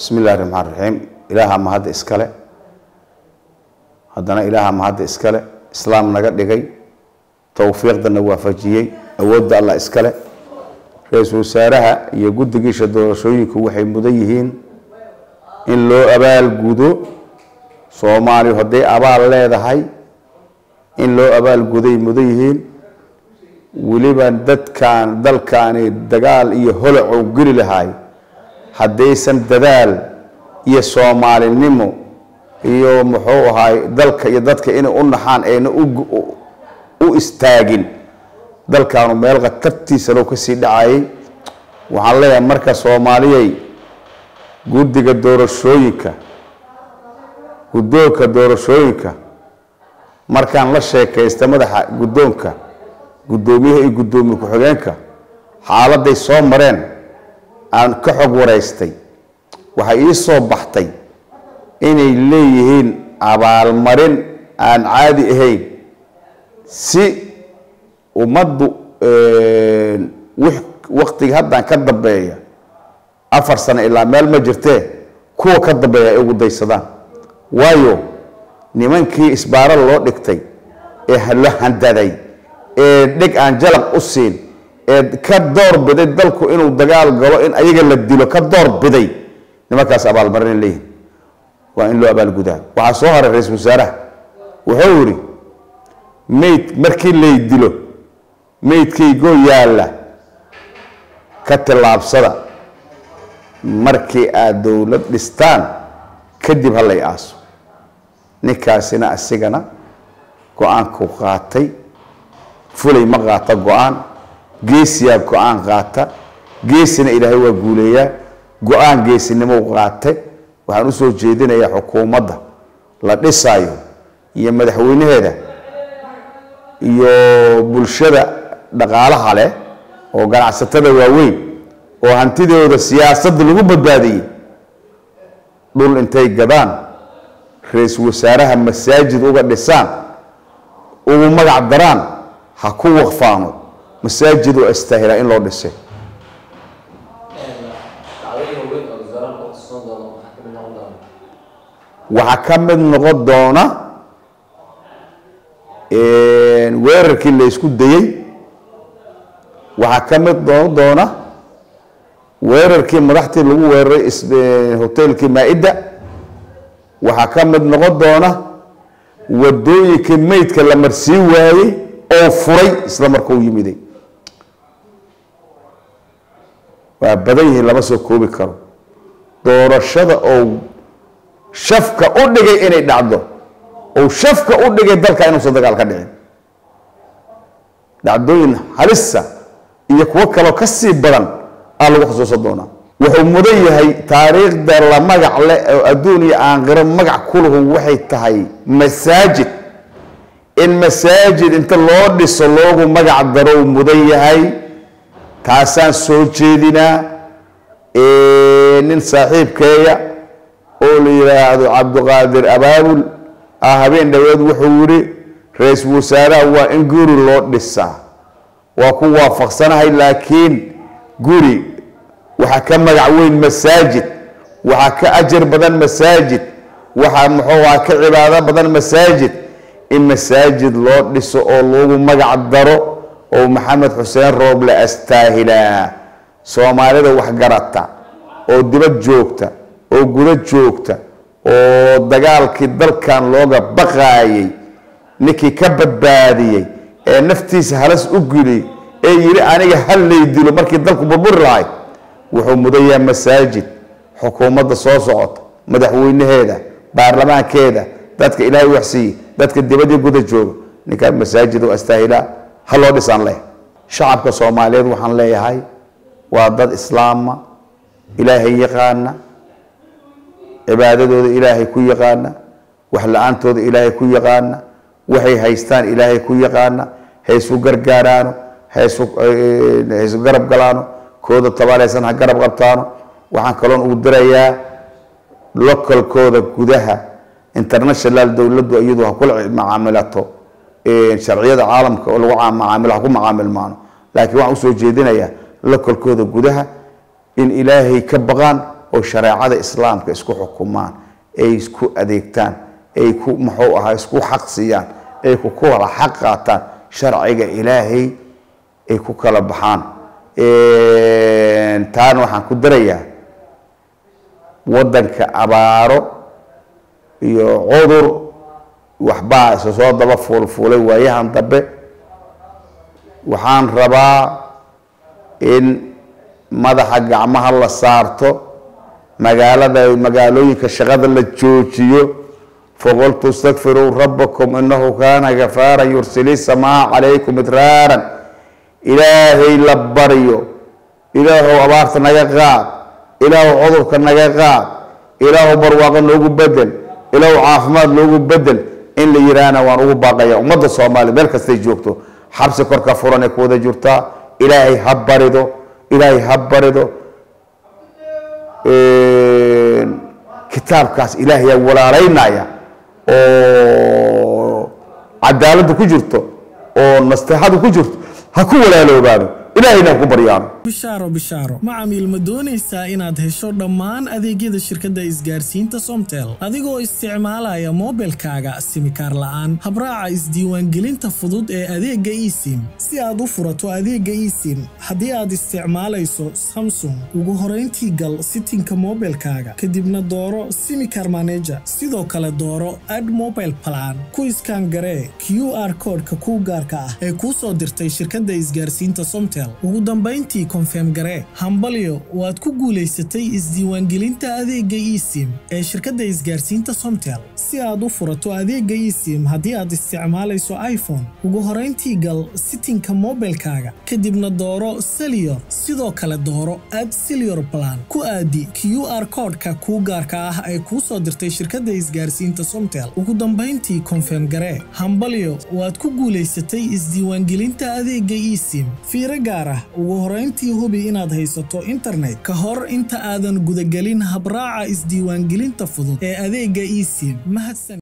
bismi illahi raxmaan raxiim ilaaha mahadda iskale? Haddana ilaaha mahadda iskale? Islaam naga dhigay? Towfiiqdana waafajiyey? Awoodda allah iskale? Ra'iisul wasaaraha iyo guddigiisha doorashooyinku waxay mudan yihiin in loo abaalgudo soomaaliyu hadday abaal leedahay in loo abaalguday mudan yihiin. Weliba dadkan dalkaani dagaal iyo holacow geli lahaay haddaysan dadaal iyo soomaalinimo iyo muxuu ahaay dalka iyo dadka inay u naxaan ayna u istaagin. Dalkaanu meel khatartiisa loo ka sii dhacayay. Waxaan leeyahay marka soomaaliyay guddiga doorashooyinka guddoonka doorashooyinka markaan la sheekaysta madaxa guddoonka guddoomiyaha iyo guddoomiye ku-xigeenka xaaladday soo mareen aan ka xog waraystay waxay ii soo baxtay inay leeyihiin abaalmarin aan caadi ahayn. Si ummaddu waktiga haddaan ka dambeeya afar sano ilaa meel ma jirtee kuwa ka dambeeya ay ugu daysadaan. Waayo nimankii isbaaro loo dhigtay ee la handaday ee dheg aan jalaq u siin ee ka door biday dalku inuu dagaal galo in ayaga la dilo ka door biday. Nimankaas abaalmarin leeyihiin waa in loo abaalgudaa waxaa soo haray ra'iisul wasaaraha. Wuxuu yidhi mayd markii lay dilo maydkaygoo yaalla ka tillaabsada. Markii aad dowlad dhistaan kadib ha lay aaso. Ninkaasina asigana go'aanku qaatay. Fulay ma qaata go'aan geesiyaa go'aan qaata geesina ilaahay waa guuleeyaa go'aan geesinimo qaate waxaan u soo jeedinayaa xukuumadda la dhisaayo iyo madaxweynaheeda iyo bulshada dhaqaalaha leh oo ganacsatada waaweyn oo hantidooda siyaasadda lagu badbaadiyey. Dhul intay gadaan ra'iisul wasaaraha masaajid uga dhisaan ugu magac daraan ha ku waqfaano masaajid oo astaahilaa in loo dhisay. Waxaa ka mid noqon doona weerarkii la isku dayey waxaa ka mid noqon doona weerarkii madaxtii lagu weeraray hotelkii maa-idda. Waxaa ka mid noqon doona wadooyinkii meydka la marsiin waayey oo furay isla markuu yimiday waa badan yihiin lama soo koobi karo. Doorashada oo shafka u dhigay inay dhacdo oo shafka u dhigay dalka inuusan dagaal ka dhicin dhacdooyin halisa iyo kuwo kaloo ka sii badan aa lagu xusuusan doonaa. Wuxuu mudan yahay taariikhda la magac leh oo adduun iyo aanqiro magac kulahu waxay tahay masaajid. In masaajid inta loo dhiso loogu magac daro uu mudan yahay taasaan soo jeedinaa nin saaxiibkeeya oo la yidhaahdo cabdiqaadir abaabul ah habeen dhaweed wuxuu yidhi ra'iisul wasaaraha waa in guri loo dhisaa. Waa ku waafaqsanahay laakiin guri waxaa ka magac weyn masaajid waxaa ka ajar badan masaajid waxaa muxuu aha ka cibaado badan masaajid. In masaajid loo dhiso oo lagu magac daro oo maxamed xuseen rooble astaahilaa soomaalida waxgarata oo dibad joogta oo gudo joogta oo dagaalkii dalkan looga baqaayay ninkii ka badbaadiyey ee naftiisa halas u giliyey ee yidhi aniga hal lay dilo markii dalku burburi lahay. Wuxuu mudan yahay masaajid xukuumadda soo socota madaxweynaheeda baarlamaankeeda dadka ilaahay waxsiiye dadka dibadii guda jooga ninkaa masaajid oo astaahilaa ha loo dhisaan leh. Shacabka soomaaliyeed waxaan leeyahay waa dad islaama ilaahay yaqaana. Cibaadadooda ilaahay ku yaqaana. Wax la'aantooda ilaahay ku yaqaana. Waxay haystaan ilaahay ku yaqaana. Haysu gargaaraano haysu haysu garab galaano. Kooda tabaaleysan ha garab qabtaano. Waxaan kaloon ugu dirayaa localkooda gudaha international dowladdu iyadu ha kula macaamilato sharciyada caalamka oo lagu macaamilo ha ku macaamilmaano laakiin waxaan u soo jeedinayaa localkooda gudaha in ilaahay ka baqaan oo shareecada islaamka isku xukumaan ay isku adeegtaan ay ku muxuu ahaa isku xaq siiyaan ay ku kala xaq qaataan sharciga ilaahay ay ku kala baxaan. Taana waxaan ku darayaa waddanka abaaro iyo cudur waxbaa isa soo daba fuulfuulay waayahan dambe. Waxaan rabaa in madaxa gacmaha la saarto magaalada magaalooyinka shaqada la joojiyo. Faqultu istakfiruu rabbakum inahu kaana gafaara yursili samaa calaykum idraaran. Ilaahay la baryo ilaahow abaarta naga qaad. Ilaahow cudurka naga qaad. Ilaahow barwaaqo noogu bedel ilaahow caafimaad noogu bedel in la yidhaahna waan ugu baaqaya ummadda soomaaliya meel kastay joogto. Xabsi korka furan ay ku wada jirtaa ilaahay ha barido ilaahay ha barido. Kitaabkaas ilaahayaa walaalaynaya oo cadaaladda ku jirto oo nasteexadu ku jirto ha ku walaaloobaano ilahayna ha ku baryaano. Bishaaro bishaaro. Macamiil ma doonaysaa inaad hesho dhammaan adeegyada shirkadda isgaarsiinta somtel? Adigoo isticmaalaya moobilkaaga simikaar la'aan habraaca isdiiwaangelinta fudud ee adeegga esim. Si aad u furato adeegga esim haddii aad isticmaalayso samsung ugu horayntii gal sitinka moobilkaaga. Kadibna dooro simikar maneja sidoo kale dooro ad mobile plan. Ku iskaan garee q r koodhka kuu gaarka ah ee kuu soo dirtay shirkadda isgaarsiinta somtel ugu dambayntii konfeem garee hambalyo waad ku guulaysatay isdiiwaangelinta adeegga esim ee shirkadda isgaarsiinta somtel. Si aad u furato adeegga esim haddii aad isticmaalayso iphone ugu horayntii gal sitinka moobilkaaga kadibna dooro seliyor sidoo kale dooro ad seliyor plan ku aadi q r koodhka kuu gaarka ah ee kuu soo dirtay shirkadda isgaarsiinta somtel. Ugu dambayntii konfeem garee hambalyo waad ku guulaysatay isdiiwaangelinta adeegga esim gaar ah. Ugu horayntii hubi inaad haysato internet. Ka hor inta aadan gudagelin habraaca isdiiwaangelinta fudud ee adeegga esim. Mahadsanid